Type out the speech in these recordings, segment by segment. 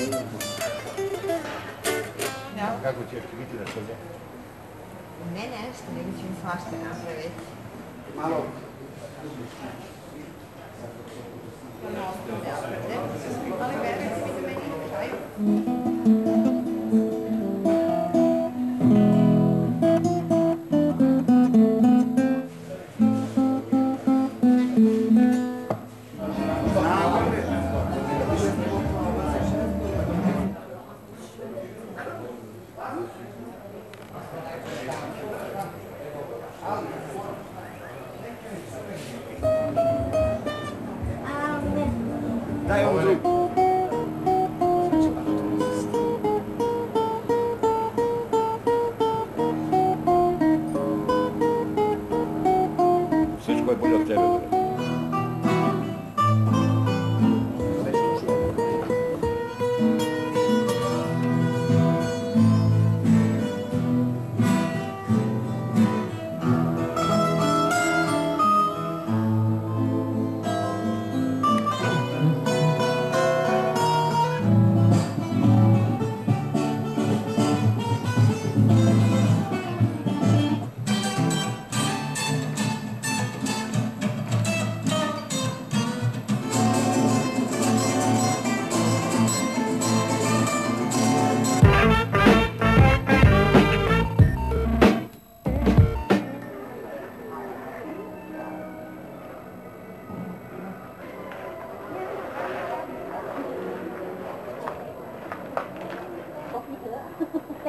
Nou? Как от тях кивите да се Не, не, ще не ги фаща направи. Малко. Малко. Малко. Малко. Малко. Малко. 那用。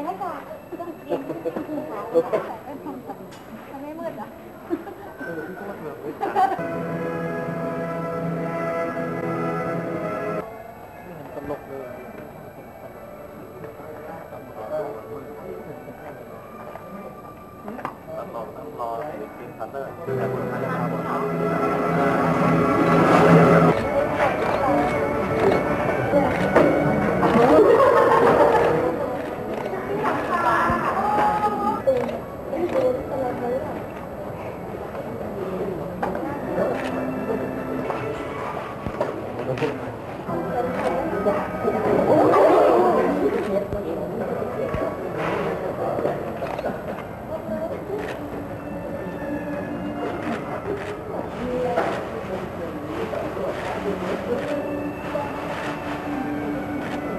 อห้ก็องเรียนต้องพึ่งพาต้องหามันไม่มืดเหรม่ก็ว่อไม่ตัดนี่ตลกเลยตั้งรอตั้งรอเด็กกินทันเดอร์แต่คนไทยเราบอก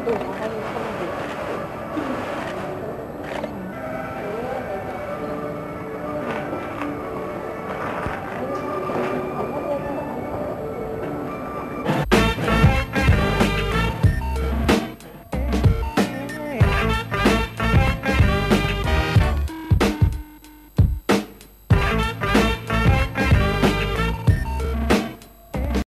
对